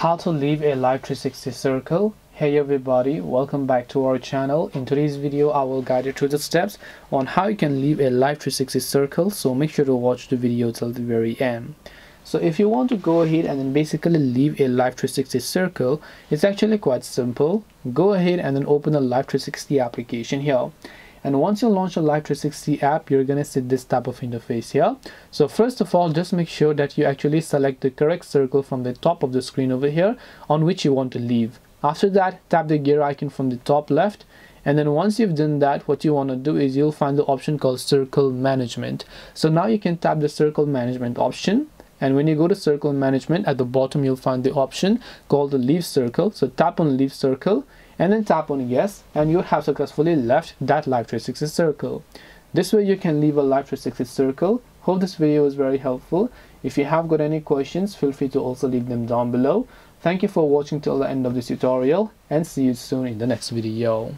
how to leave a Life360 circle. Hey everybody. Welcome back to our channel. In today's video i will guide you through the steps on how you can leave a Life360 circle so make sure to watch the video till the very end. So if you want to go ahead and then basically leave a Life360 circle it's actually quite simple. Go ahead and then open the Life360 application here and once you launch a Life360 app you're gonna see this type of interface here. So first of all just make sure that you actually select the correct circle from the top of the screen over here on which you want to leave. After that tap the gear icon from the top left. And then once you've done that what you want to do is you'll find the option called circle management. So now you can tap the circle management option and when you go to circle management at the bottom you'll find the option called the leave circle. So tap on leave circle and then tap on yes and you have successfully left that Life360 circle. This way you can leave a Life360 circle. Hope this video was very helpful. If you have got any questions feel free to also leave them down below. Thank you for watching till the end of this tutorial and see you soon in the next video